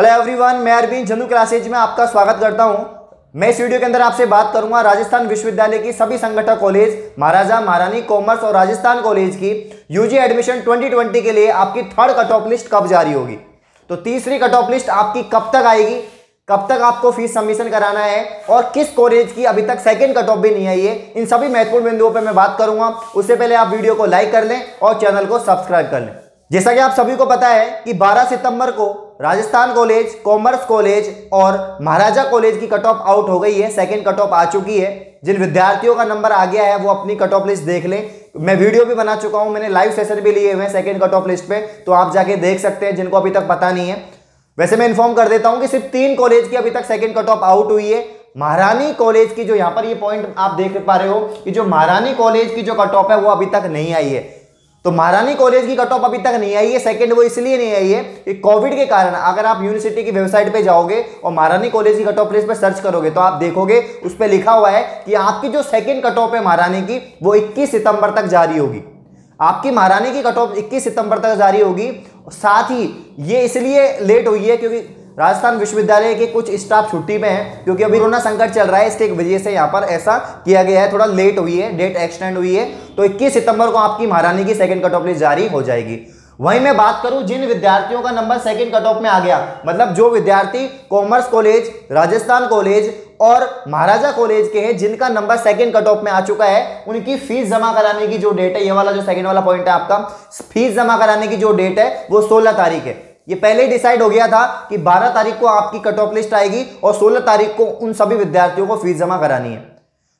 Hello everyone, मैं अरविंद जनु classes में आपका स्वागत करता हूँ। मैं इस वीडियो के अंदर आपसे बात करूँगा राजस्थान विश्वविद्यालय की सभी संगठन कॉलेज, महाराजा, महारानी कॉमर्स और राजस्थान कॉलेज की यूजी एडमिशन 2020 के लिए आपकी थर्ड कट ऑफ़ लिस्ट कब जारी होगी? तो तीसरी कट ऑफ़ लिस्ट आपकी कब तक आएगी? कब तक आपको फ़ीस सबमिशन कराना है? और किस कॉलेज की अभी तक सेकेंड कट ऑफ़ भी नहीं आई है? इन सभी महत्वपूर्ण बिंदुओं पर मैं बात करूँगा। उससे पहले आप वीडियो को लाइक कर लें और चैनल को सब्सक्राइब कर लें। जैसा कि आप सभी को पता है कि 12 सितंबर को राजस्थान कॉलेज, कॉमर्स कॉलेज और महाराजा कॉलेज की कट ऑफ़ आउट हो गई है सेकंड कट ऑफ़ आ चुकी है। जिन विद्यार्थियों का नंबर आ गया है, वो अपनी कट ऑफ़ लिस्ट देख लें। मैं वीडियो भी बना चुका हूँ, मैंने लाइव सेशन भी लिए हुए हैं सेकंड कट ऑफ़ लिस्ट पे तो आप जाके देख सकते हैं, जिनको अभी तक पता नहीं है। वैसे मैं इन्फॉर्म कर देता हूँ कि सिर्फ़ तीन कॉलेज की अभी तक सेकंड कट ऑफ़ आउट हुई है। महारानी कॉलेज की जो यहाँ पर ये पॉइंट आप देख पा रहे हो कि जो महारानी कॉलेज की जो कट ऑफ़ है, वो अभी तक नहीं आई है। तो महारानी कॉलेज की कट ऑफ़ अभी तक नहीं आई है सेकंड वो इसलिए नहीं आई है कि कोविड के कारण अगर आप यूनिवर्सिटी की वेबसाइट पे जाओगे और महारानी कॉलेज की कट ऑफ़ लिस्ट पे सर्च करोगे तो आप देखोगे उस पर लिखा हुआ है कि आपकी जो सेकंड कट ऑफ़ है महारानी की, वो 21 सितंबर तक जारी होगी। आपकी महारानी की कट ऑफ़ 21 सितंबर तक जारी होगी, साथ ही ये इसलिए लेट हुई है क्योंकि राजस्थान विश्वविद्यालय के कुछ स्टाफ छुट्टी में है, क्योंकि अभी कोरोना संकट चल रहा है, इसके वजह से यहाँ पर ऐसा किया गया है, थोड़ा लेट हुई है डेट एक्सटेंड हुई है। तो 21 सितंबर को आपकी महारानी की सेकंड कट ऑफ़ लिस्ट जारी हो जाएगी। वहीं मैं बात करूँ, जिन विद्यार्थियों का नंबर सेकंड कट ऑफ़ में आ गया मतलब जो विद्यार्थी कॉमर्स कॉलेज राजस्थान कॉलेज और महाराजा कॉलेज के हैं, जिनका नंबर सेकंड कट ऑफ़ में आ चुका है, उनकी फ़ीस जमा कराने की जो डेट है, ये वाला जो सेकंड वाला पॉइंट है आपका फ़ीस जमा कराने की जो डेट है, वो सोलह तारीख है। ये पहले ही डिसाइड हो गया था कि 12 तारीख को आपकी कट ऑफ़ लिस्ट आएगी और 16 तारीख को उन सभी विद्यार्थियों को फ़ीस जमा करानी है।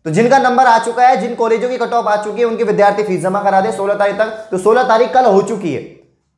तो जिनका नंबर आ चुका है, जिन कॉलेजों की कट ऑफ़ आ चुकी है, उनके विद्यार्थी फ़ीस जमा करा दे 16 तारीख तक। तो 16 तारीख कल हो चुकी है।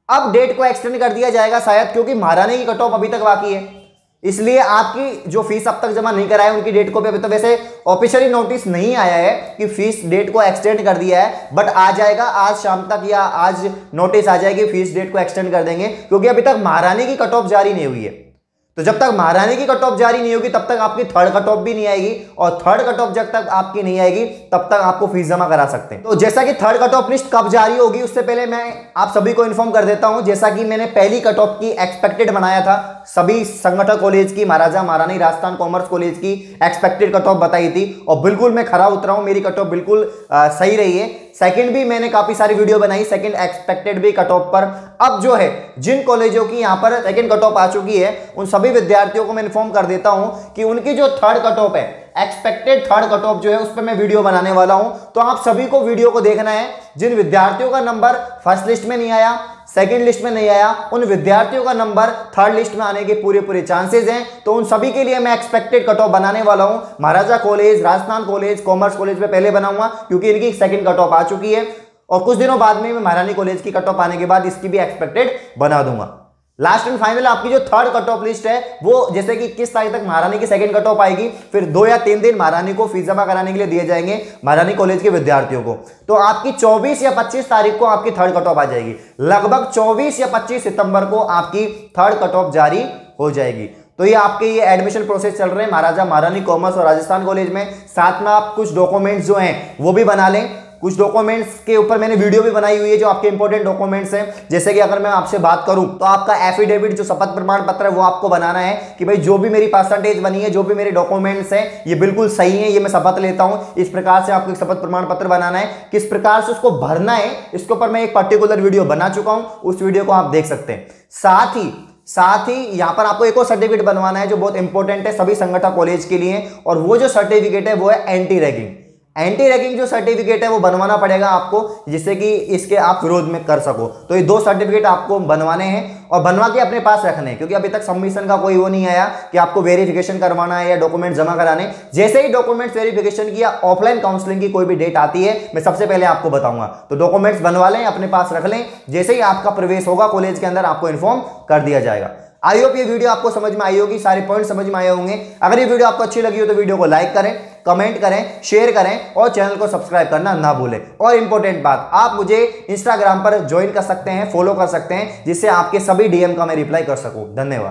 अब डेट को एक्सटेंड कर दिया जाएगा शायद, क्योंकि महारानी की कट ऑफ़ अभी तक बाकी है। इसलिए आपकी जो फ़ीस अब तक जमा नहीं कराए उनकी डेट को भी अभी तो वैसे ऑफिशियली नोटिस नहीं आया है कि फ़ीस डेट को एक्सटेंड कर दिया है बट आ जाएगा आज शाम तक या आज नोटिस आ जाएगी फ़ीस डेट को एक्सटेंड कर देंगे, क्योंकि अभी तक महारानी की कट ऑफ़ जारी नहीं हुई है। तो जब तक महारानी की कट ऑफ़ जारी नहीं होगी, तब तक आपकी थर्ड कट ऑफ़ भी नहीं आएगी और थर्ड कट ऑफ़ जब तक आपकी नहीं आएगी, तब तक आपको फ़ीस जमा करा सकते हैं। तो जैसा कि थर्ड कट ऑफ़ लिस्ट कब जारी होगी, उससे पहले मैं आप सभी को इन्फॉर्म कर देता हूँ, जैसा कि मैंने पहली कट ऑफ़ की एक्सपेक्टेड बनाया था, सभी संगठन कॉलेज की, महाराजा महारानी राजस्थान कॉमर्स कॉलेज की एक्सपेक्टेड कट ऑफ़ बताई थी और बिल्कुल मैं खरा उतरा हूँ, मेरी कट ऑफ़ बिल्कुल सही रही है। सेकंड भी मैंने काफ़ी सारी वीडियो बनाई सेकंड एक्सपेक्टेड भी कट ऑफ़ पर। अब जो है, जिन कॉलेजों की यहाँ पर सेकंड कट ऑफ़ आ चुकी है, उन सभी विद्यार्थियों को मैं इन्फॉर्म कर देता हूँ कि उनकी जो थर्ड कट ऑफ़ है एक्सपेक्टेड थर्ड कट ऑफ़ जो है, उस पर मैं वीडियो बनाने वाला हूँ। तो आप सभी को वीडियो को देखना है। जिन विद्यार्थियों का नंबर फ़र्स्ट लिस्ट में नहीं आया सेकंड लिस्ट में नहीं आया। उन विद्यार्थियों का नंबर थर्ड लिस्ट में आने के पूरे पूरे चांसेज हैं। तो उन सभी के लिए मैं एक्सपेक्टेड कट ऑफ़ बनाने वाला हूँ। Maharaja college Rajasthan college commerce college में पहले बनाऊँगा क्योंकि इनकी सेकेंड कट ऑफ़ आ चुकी है। और कुछ दिनों बाद में मैं महारानी कॉलेज की कट ऑफ़ आने के बाद इसकी भी एक्सपेक्टेड बना दूँगा। लास्ट एंड फाइनल आपकी जो थर्ड कट ऑफ़ लिस्ट है, वो जैसे कि किस तारीख तक महारानी की सेकंड कट ऑफ़ आएगी, फिर दो या तीन दिन महारानी को फ़ीस जमा कराने के लिए दिए जाएँगे महारानी कॉलेज के विद्यार्थियों को। तो आपकी 24 या 25 तारीख को आपकी थर्ड कट ऑफ़ आ जाएगी। लगभग 24 या 25 सितंबर को आपकी थर्ड कट ऑफ़ जारी हो जाएगी। तो ये आपके ये एडमिशन प्रोसेस चल रहे हैं, महाराजा, महारानी कॉमर्स और राजस्थान कॉलेज में। साथ में आप कुछ डॉक्यूमेंट्स जो हैं, वो भी बना लें। कुछ डॉक्यूमेंट्स के ऊपर मैंने वीडियो भी बनाई हुई है जो आपके इंपॉर्टेंट डॉक्यूमेंट्स हैं। जैसे कि अगर मैं आपसे बात करूँ तो आपका एफिडेविट जो शपथ प्रमाण पत्र है, वो आपको बनाना है कि भाई जो भी मेरी परसेंटेज बनी है, जो भी मेरे डॉक्यूमेंट्स हैं, ये बिल्कुल सही है, ये मैं शपथ लेता हूँ। इस प्रकार से आपको शपथ प्रमाण पत्र बनाना है। किस प्रकार से उसको भरना है, इसके ऊपर मैं एक पर्टिकुलर वीडियो बना चुका हूँ। उस वीडियो को आप देख सकते हैं। साथ ही साथ ही यहाँ पर आपको एक और सर्टिफिकेट बनवाना है, जो बहुत इंपॉर्टेंट है, सभी संगठन कॉलेज के लिए और वो जो सर्टिफिकेट है, वो है एंटी रैगिंग एंटी रैगिंग जो सर्टिफिकेट है वो बनवाना पड़ेगा आपको, जिससे कि इसके आप विरोध में कर सको। तो ये दो सर्टिफिकेट आपको बनवाने हैं और बनवा के अपने पास रखने हैं, क्योंकि अभी तक सबमिशन का कोई वो नहीं आया कि आपको वेरिफिकेशन करवाना है या डॉक्यूमेंट जमा कराने। जैसे ही डॉक्यूमेंट्स वेरिफिकेशन किया ऑफलाइन काउंसलिंग की कोई भी डेट आती है, मैं सबसे पहले आपको बताऊँगा। तो डॉक्यूमेंट्स बनवा लें, अपने पास रख लें। जैसे ही आपका प्रवेश होगा कॉलेज के अंदर, आपको इन्फॉर्म कर दिया जाएगा। आई होप ये वीडियो आपको समझ में आई होगी, सारे पॉइंट समझ में आए होंगे। अगर ये वीडियो आपको अच्छी लगी हो तो वीडियो को लाइक करें। कमेंट करें, शेयर करें और चैनल को सब्सक्राइब करना ना भूलें। और इंपॉर्टेंट बात, आप मुझे इंस्टाग्राम पर ज्वाइन कर सकते हैं फॉलो कर सकते हैं, जिससे आपके सभी डीएम का मैं रिप्लाई कर सकूँ। धन्यवाद।